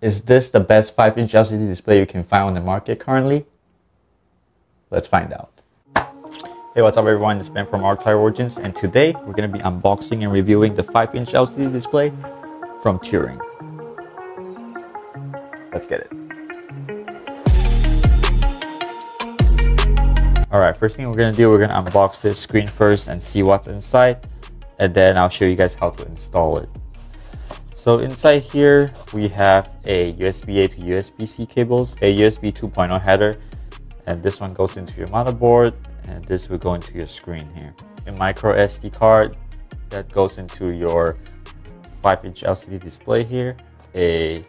Is this the best 5-inch LCD display you can find on the market currently? Let's find out. Hey, what's up everyone? It's Ben from Archetype Origins and today we're going to be unboxing and reviewing the 5-inch LCD display from Turing. Let's get it. Alright, first thing we're going to do, we're going to unbox this screen first and see what's inside and then I'll show you guys how to install it. So inside here, we have a USB-A to USB-C cables, a USB 2.0 header, and this one goes into your motherboard, and this will go into your screen here. A micro SD card that goes into your 5-inch LCD display here, a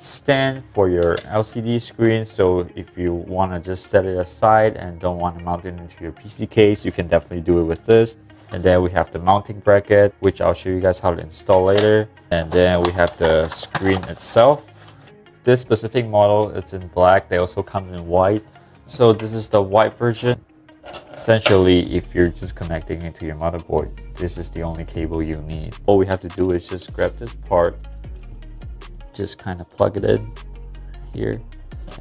stand for your LCD screen, so if you want to just set it aside and don't want to mount it into your PC case, you can definitely do it with this. And then we have the mounting bracket, which I'll show you guys how to install later. And then we have the screen itself. This specific model, it's in black. They also come in white. So this is the white version. Essentially, if you're just connecting it to your motherboard, this is the only cable you need. All we have to do is just grab this part, just kind of plug it in here,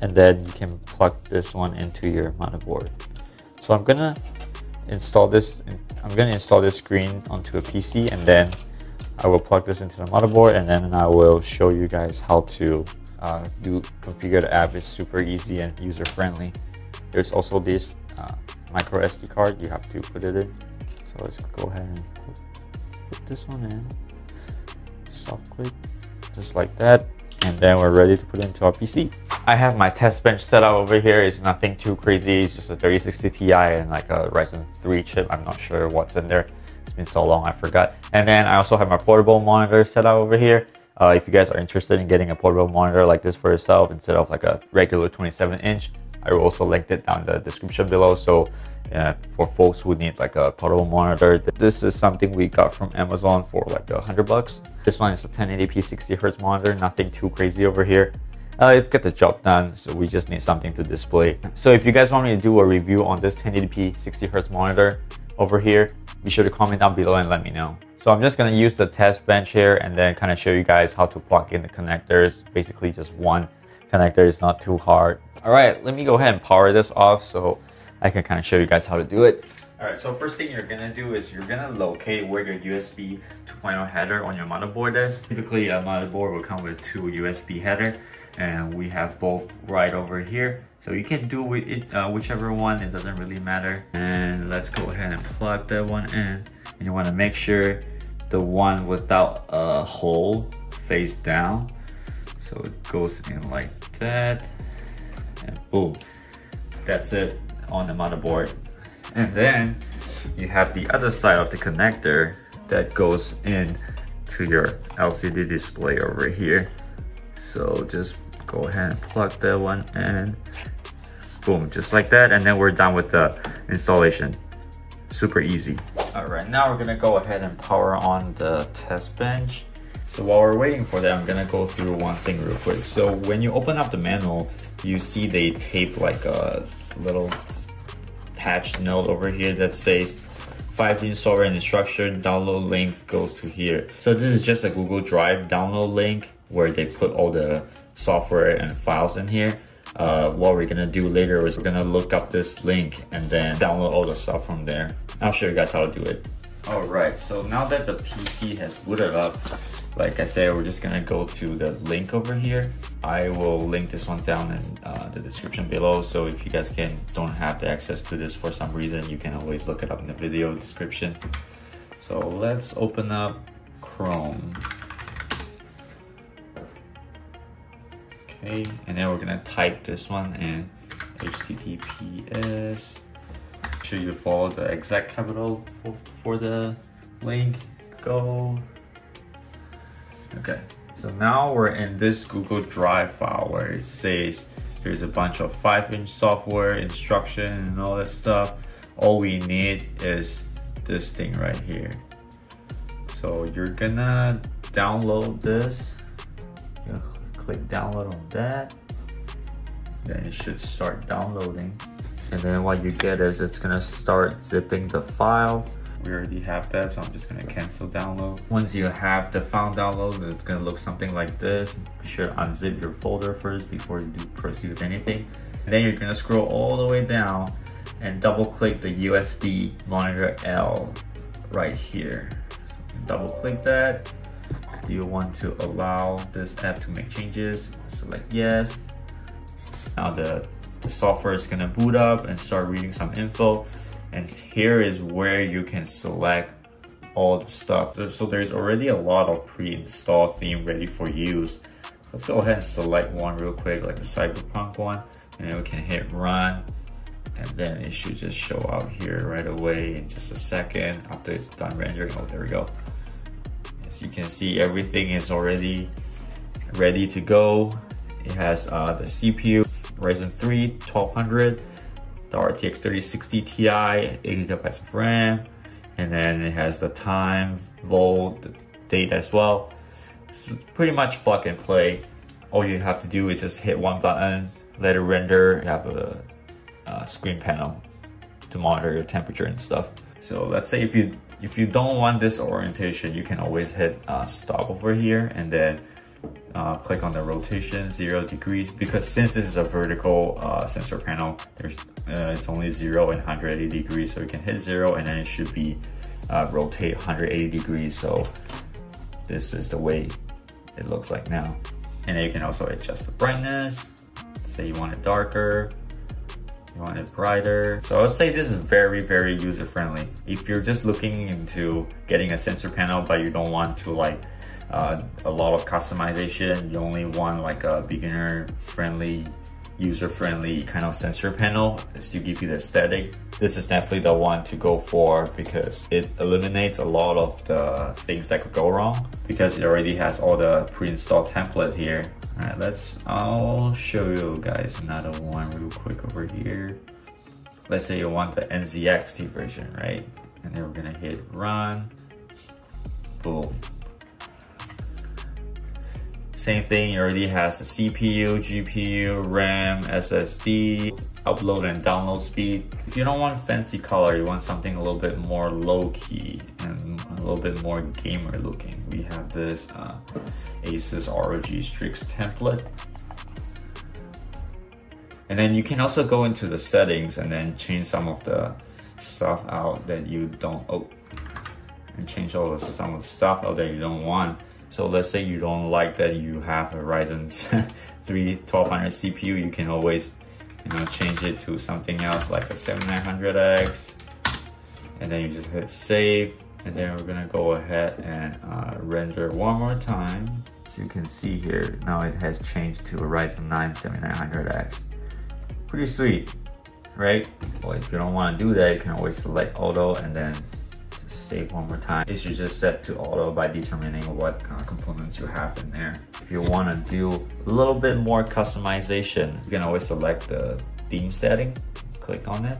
and then you can plug this one into your motherboard. So I'm gonna install this I'm going to install this screen onto a PC and then I will plug this into the motherboard and then I will show you guys how to uh, do configure the app. It's super easy and user friendly. There's also this uh, micro SD card you have to put it in. So let's go ahead and put this one in. Soft click, just like that. And then we're ready to put it into our PC. I have my test bench set up over here. It's nothing too crazy. It's just a 3060 Ti and like a Ryzen 3 chip. I'm not sure what's in there. It's been so long, I forgot. And then I also have my portable monitor set up over here. Uh, if you guys are interested in getting a portable monitor like this for yourself instead of like a regular 27 inch, I will also link it down the description below. So uh, for folks who need like a portable monitor, this is something we got from Amazon for like a hundred bucks. This one is a 1080p 60 hertz monitor, nothing too crazy over here uh, let's get the job done. So we just need something to display. So if you guys want me to do a review on this 1080p 60 hertz monitor over here, be sure to comment down below and let me know. So I'm just gonna use the test bench here and then kind of show you guys how to plug in the connectors. Basically just one connector is not too hard. All right, let me go ahead and power this off so I can kind of show you guys how to do it. All right, so first thing you're gonna do is you're gonna locate where your USB 2.0 header on your motherboard is. Typically a motherboard will come with two USB header and we have both right over here. So you can do with it uh, whichever one it doesn't really matter. And let's go ahead and plug that one in. And you want to make sure the one without a hole face down. So it goes in like that and boom that's it on the motherboard and then you have the other side of the connector that goes in to your LCD display over here so just go ahead and plug that one in. Boom, just like that. And then we're done with the installation. Super easy. All right, now we're gonna go ahead and power on the test bench. So while we're waiting for that, I'm gonna go through one thing real quick. So when you open up the manual, you see they tape like a little patch note over here that says 5-inch software and instruction download link goes to here. So this is just a Google Drive download link where they put all the software and files in here. Uh, what we're gonna do later is we're gonna look up this link and then download all the stuff from there. I'll show you guys how to do it. Alright, so now that the PC has booted up, like I said, we're just gonna go to the link over here. I will link this one down in uh, the description below. So if you guys can don't have the access to this for some reason, you can always look it up in the video description. So let's open up Chrome. Okay, and then we're gonna type this one in HTTPS. Make sure you follow the exact capital for, for the link. Go. Okay, so now we're in this Google Drive file where it says there's a bunch of 5-inch software, instruction, and all that stuff. All we need is this thing right here. So you're gonna download this click download on that then it should start downloading and then what you get is it's gonna start zipping the file we already have that, so I'm just gonna cancel download. Once you have the file download, it's gonna look something like this. Be sure to unzip your folder first before you do proceed with anything. And then you're gonna scroll all the way down and double click the USB monitor L right here. double click that. Do you want to allow this app to make changes? Select yes. Now the, the software is gonna boot up and start reading some info. And here is where you can select all the stuff. So there's already a lot of pre-installed theme ready for use. Let's go ahead and select one real quick, like the Cyberpunk one, and then we can hit run. And then it should just show up here right away in just a second after it's done rendering. Oh, there we go. As you can see, everything is already ready to go. It has uh, the CPU, Ryzen 3 1200, the RTX 3060 Ti, 8 gigabytes of RAM, and then it has the time, volt, date as well. It's pretty much plug and play. All you have to do is just hit one button, let it render, you have a, a screen panel to monitor your temperature and stuff. So let's say if you if you don't want this orientation, you can always hit uh, stop over here and then uh, click on the rotation zero degrees because since this is a vertical uh, sensor panel there's uh, it's only zero and 180 degrees so you can hit zero and then it should be uh, rotate 180 degrees so this is the way it looks like now. And then you can also adjust the brightness. Say you want it darker you want it brighter. So I would say this is very very user friendly if you're just looking into getting a sensor panel but you don't want to like uh, a lot of customization. You only want like a beginner friendly, user friendly kind of sensor panel is to give you the aesthetic. This is definitely the one to go for because it eliminates a lot of the things that could go wrong because it already has all the pre-installed template here. All right, let's, I'll show you guys another one real quick over here. Let's say you want the NZXT version, right? And then we're gonna hit run, boom. Same thing, it already has the CPU, GPU, RAM, SSD, upload and download speed. If you don't want fancy color, you want something a little bit more low-key and a little bit more gamer looking. We have this uh, Asus ROG Strix template. And then you can also go into the settings and then change some of the stuff out that you don't, oh, and change all the, some of the stuff out that you don't want. So let's say you don't like that you have a Ryzen 3 1200 CPU, you can always you know, change it to something else like a 7900X. And then you just hit save. And then we're gonna go ahead and uh, render one more time. So you can see here, now it has changed to a Ryzen 9 7900X. Pretty sweet, right? Well, if you don't wanna do that, you can always select auto and then save one more time. It should just set to auto by determining what kind of components you have in there. If you want to do a little bit more customization, you can always select the theme setting, click on it,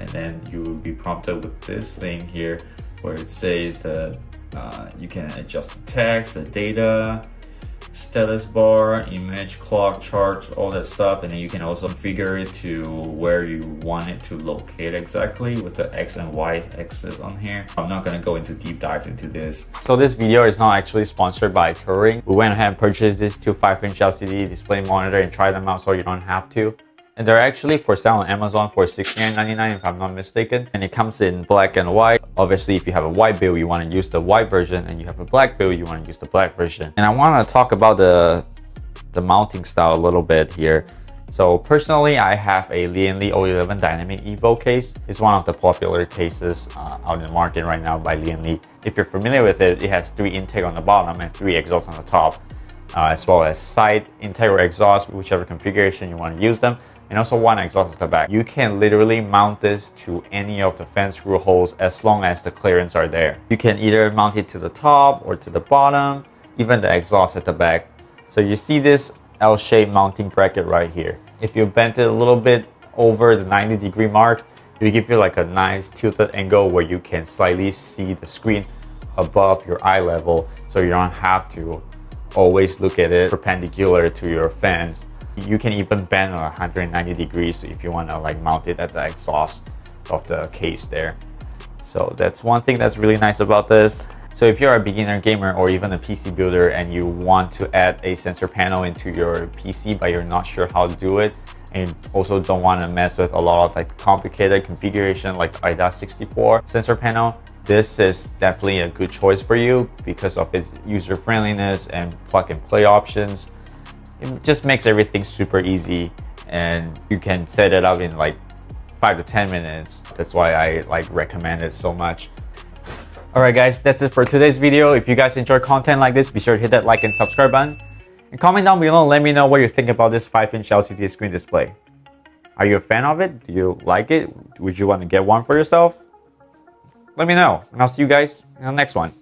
and then you will be prompted with this thing here where it says that uh, you can adjust the text, the data, status bar, image, clock, charts, all that stuff. And then you can also configure it to where you want it to locate exactly with the X and Y axis on here. I'm not gonna go into deep dive into this. So this video is not actually sponsored by Turing. We went ahead and purchased this two 5-inch LCD display monitor and tried them out so you don't have to. And they're actually for sale on Amazon for $69.99 if I'm not mistaken. And it comes in black and white. Obviously, if you have a white bill, you want to use the white version and you have a black bill, you want to use the black version. And I want to talk about the, the mounting style a little bit here. So personally, I have a Lian O11 Dynamic Evo case. It's one of the popular cases uh, out in the market right now by Lian If you're familiar with it, it has three intake on the bottom and three exhausts on the top, uh, as well as side or exhaust, whichever configuration you want to use them and also one exhaust at the back. You can literally mount this to any of the fan screw holes as long as the clearance are there. You can either mount it to the top or to the bottom, even the exhaust at the back. So you see this L-shaped mounting bracket right here. If you bend it a little bit over the 90 degree mark, it will give you like a nice tilted angle where you can slightly see the screen above your eye level so you don't have to always look at it perpendicular to your fans you can even bend 190 degrees if you want to like mount it at the exhaust of the case there. So that's one thing that's really nice about this. So if you're a beginner gamer or even a PC builder and you want to add a sensor panel into your PC but you're not sure how to do it and also don't want to mess with a lot of like complicated configuration like AIDA64 sensor panel, this is definitely a good choice for you because of its user friendliness and plug and play options. It just makes everything super easy and you can set it up in like five to 10 minutes. That's why I like recommend it so much. Alright guys, that's it for today's video. If you guys enjoy content like this, be sure to hit that like and subscribe button. And comment down below and let me know what you think about this 5-inch LCD screen display. Are you a fan of it? Do you like it? Would you want to get one for yourself? Let me know, and I'll see you guys in the next one.